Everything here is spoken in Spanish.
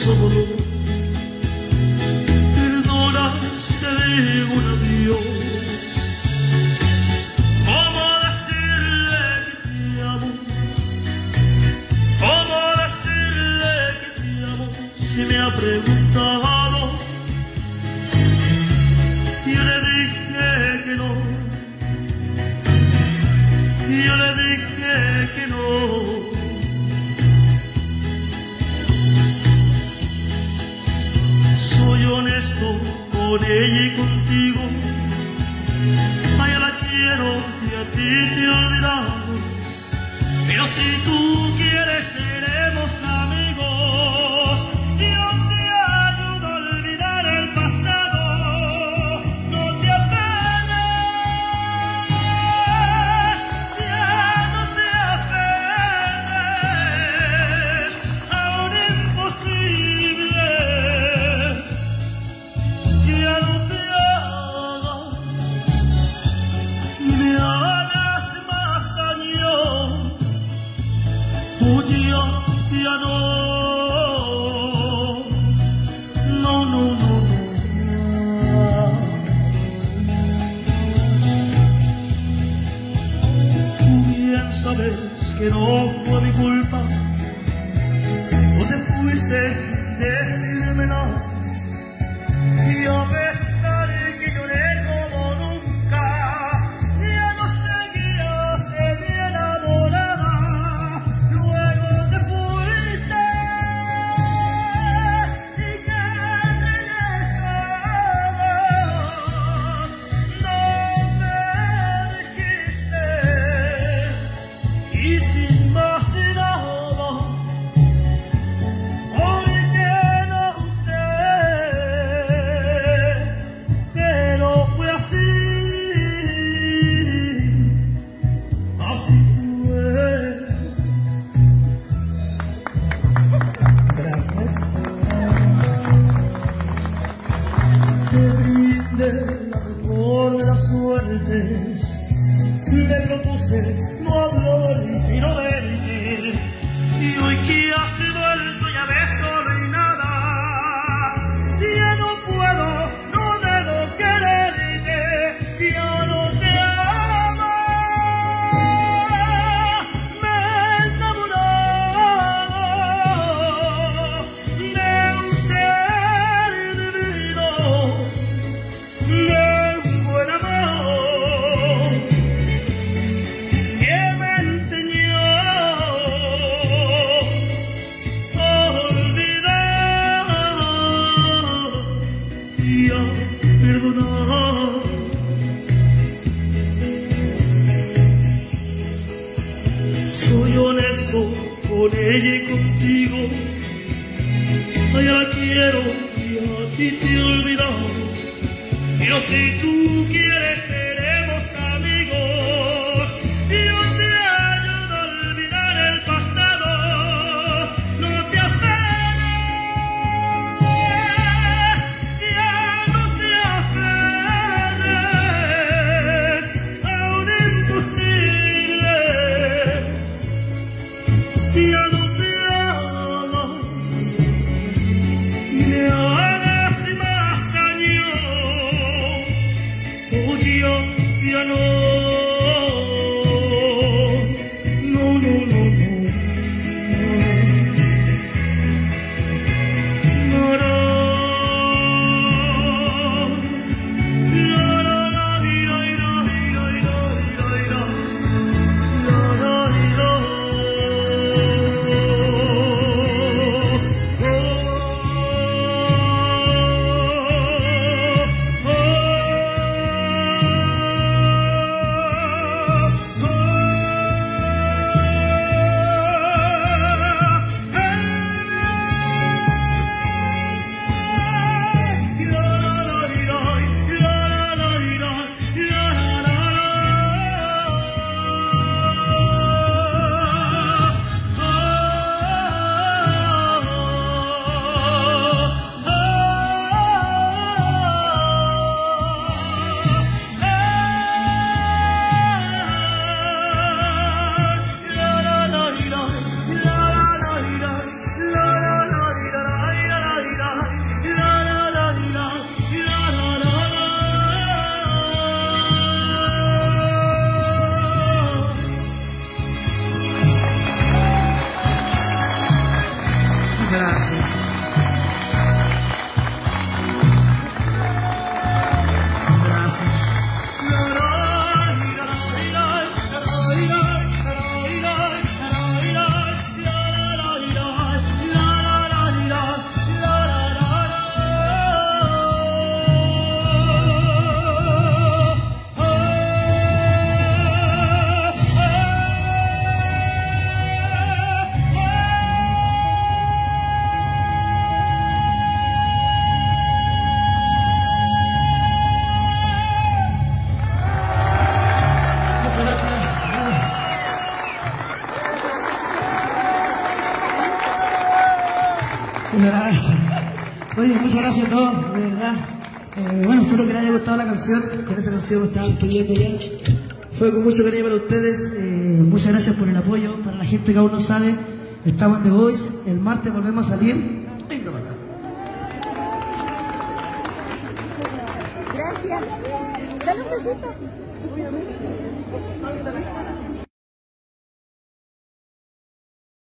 走 ella contigo. A ella la quiero y a ti te he olvidado. Pero si tú quieres ser it all con ella y contigo. Ay, la quiero y a ti te he olvidado. Pero si tú quieres ser Oye, muchas gracias a todos, de verdad. Eh, bueno, espero que les haya gustado la canción. Con esa canción me estaban pidiendo ya. Fue con mucho cariño para ustedes. Eh, muchas gracias por el apoyo. Para la gente que aún no sabe, estamos en The Voice. El martes volvemos a salir. Gracias. Dale un besito.